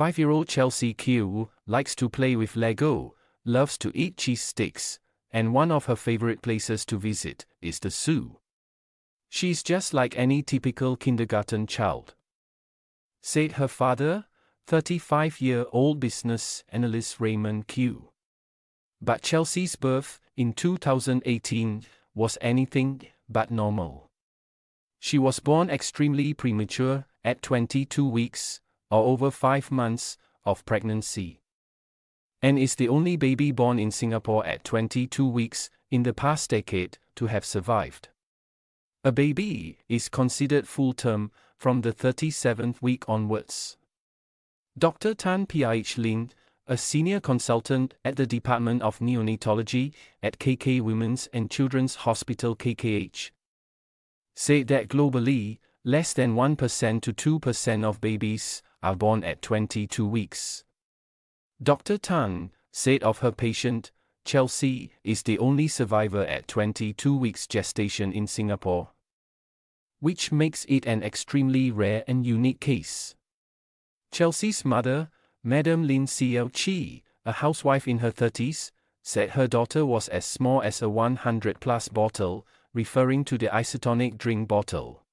Five year old Chelsea Q likes to play with Lego, loves to eat cheese sticks, and one of her favorite places to visit is the zoo. She's just like any typical kindergarten child. Said her father, 35 year old business analyst Raymond Q. But Chelsea's birth, in 2018, was anything but normal. She was born extremely premature, at 22 weeks, or over 5 months, of pregnancy. And is the only baby born in Singapore at 22 weeks, in the past decade, to have survived. A baby is considered full term from the 37th week onwards. Dr. Tan P.H. Lin, a senior consultant at the Department of Neonatology at KK Women's and Children's Hospital KKH, said that globally, less than 1% to 2% of babies are born at 22 weeks. Dr. Tan said of her patient, Chelsea is the only survivor at 22 weeks gestation in Singapore, which makes it an extremely rare and unique case. Chelsea's mother, Madam Lin Xiao Chi, a housewife in her 30s, said her daughter was as small as a 100Plus bottle, referring to the isotonic drink bottle.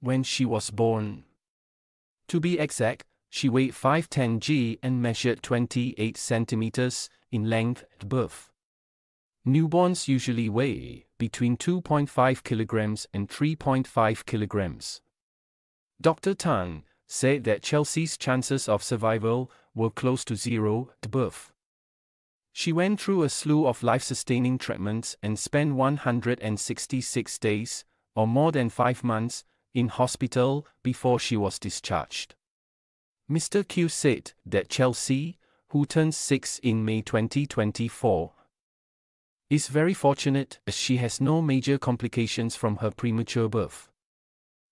When she was born, to be exact, she weighed 510 g and measured 28 centimeters in length at birth. Newborns usually weigh between 2.5 kilograms and 3.5 kilograms. Dr. Tang said that Chelsea's chances of survival were close to zero at birth. She went through a slew of life sustaining treatments and spent 166 days, or more than five months, in hospital before she was discharged. Mr. Q said that Chelsea, who turns 6 in May 2024, is very fortunate as she has no major complications from her premature birth.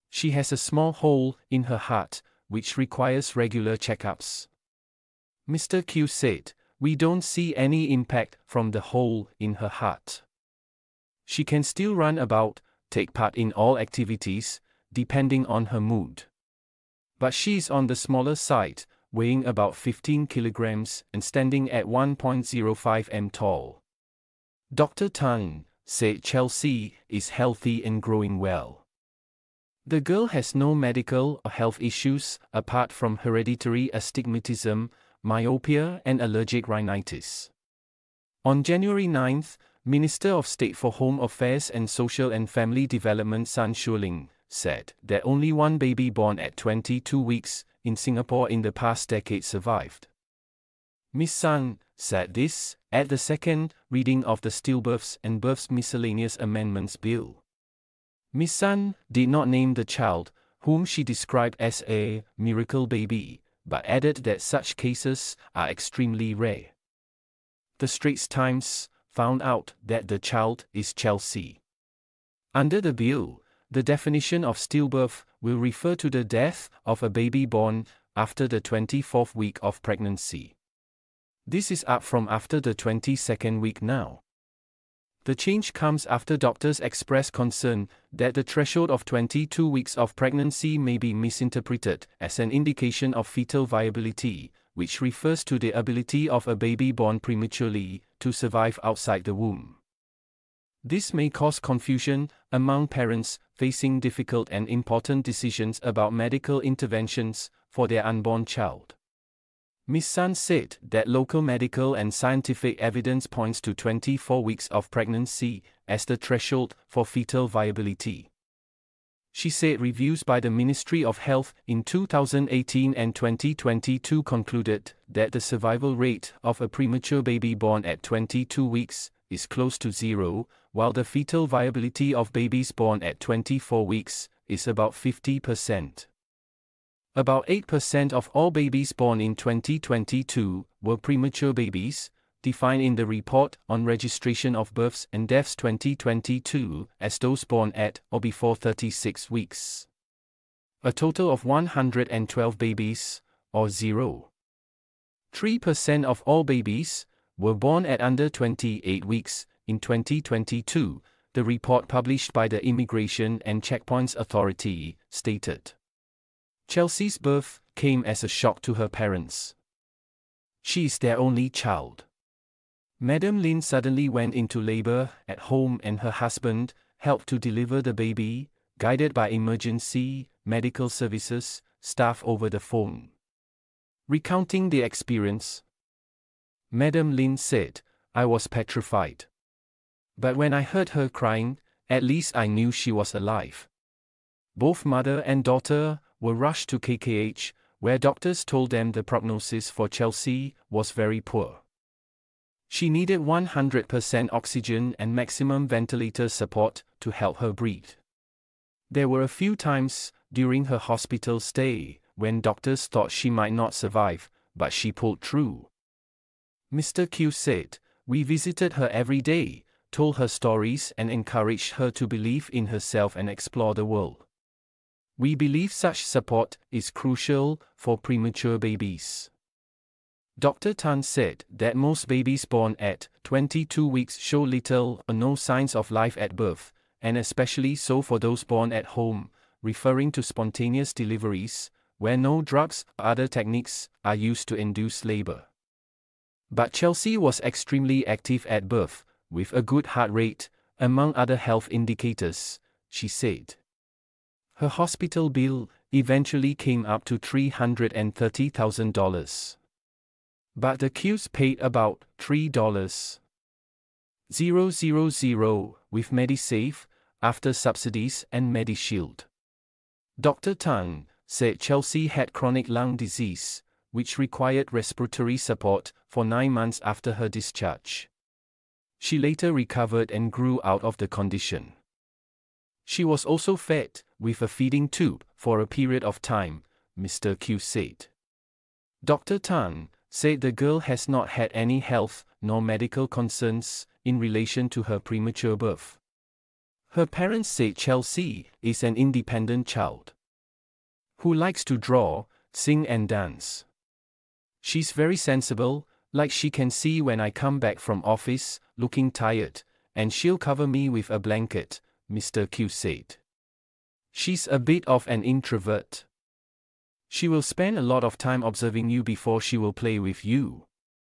She has a small hole in her heart, which requires regular checkups. Mr. Q said, We don't see any impact from the hole in her heart. She can still run about, take part in all activities, depending on her mood. But she's on the smaller side, weighing about 15 kilograms and standing at 1.05 m tall. Dr. Tang said Chelsea is healthy and growing well. The girl has no medical or health issues apart from hereditary astigmatism, myopia, and allergic rhinitis. On January 9, Minister of State for Home Affairs and Social and Family Development Sun Xueling said that only one baby born at 22 weeks in Singapore in the past decade survived. Ms. Sun said this at the second reading of the Stillbirths and Births Miscellaneous Amendments Bill. Ms. Sun did not name the child, whom she described as a miracle baby, but added that such cases are extremely rare. The Straits Times found out that the child is Chelsea. Under the bill, the definition of stillbirth will refer to the death of a baby born after the 24th week of pregnancy. This is up from after the 22nd week now. The change comes after doctors express concern that the threshold of 22 weeks of pregnancy may be misinterpreted as an indication of fetal viability, which refers to the ability of a baby born prematurely to survive outside the womb. This may cause confusion among parents facing difficult and important decisions about medical interventions for their unborn child. Ms. Sun said that local medical and scientific evidence points to 24 weeks of pregnancy as the threshold for fetal viability. She said reviews by the Ministry of Health in 2018 and 2022 concluded that the survival rate of a premature baby born at 22 weeks is close to zero, while the fetal viability of babies born at 24 weeks is about 50%. About 8% of all babies born in 2022 were premature babies, defined in the Report on Registration of Births and Deaths 2022 as those born at or before 36 weeks. A total of 112 babies, or 0. 3% of all babies, were born at under 28 weeks, in 2022, the report published by the Immigration and Checkpoints Authority stated. Chelsea's birth came as a shock to her parents. She is their only child. Madam Lin suddenly went into labor at home and her husband helped to deliver the baby, guided by emergency medical services staff over the phone. Recounting the experience, Madam Lin said, I was petrified. But when I heard her crying, at least I knew she was alive. Both mother and daughter were rushed to KKH, where doctors told them the prognosis for Chelsea was very poor. She needed 100% oxygen and maximum ventilator support to help her breathe. There were a few times during her hospital stay when doctors thought she might not survive, but she pulled through. Mr. Q said, We visited her every day, told her stories, and encouraged her to believe in herself and explore the world. We believe such support is crucial for premature babies. Dr. Tan said that most babies born at 22 weeks show little or no signs of life at birth, and especially so for those born at home, referring to spontaneous deliveries, where no drugs or other techniques are used to induce labor. But Chelsea was extremely active at birth, with a good heart rate, among other health indicators, she said. Her hospital bill eventually came up to $330,000. But the Qs paid about $3. with MediSave, after subsidies and MediShield. Dr. Tang said Chelsea had chronic lung disease, which required respiratory support for nine months after her discharge. She later recovered and grew out of the condition. She was also fed with a feeding tube for a period of time, Mr. Q said. Dr. Tang said the girl has not had any health nor medical concerns in relation to her premature birth. Her parents say Chelsea is an independent child who likes to draw, sing, and dance. She's very sensible, like she can see when I come back from office, looking tired, and she'll cover me with a blanket, Mr. Q said. She's a bit of an introvert. She will spend a lot of time observing you before she will play with you.